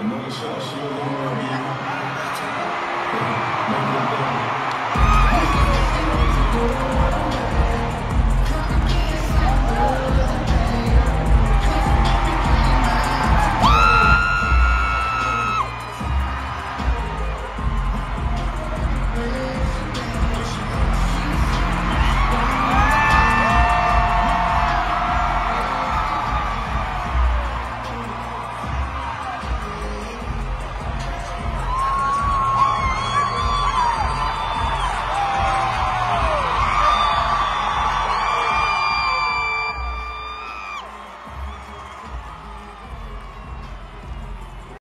この後ろ、塩の。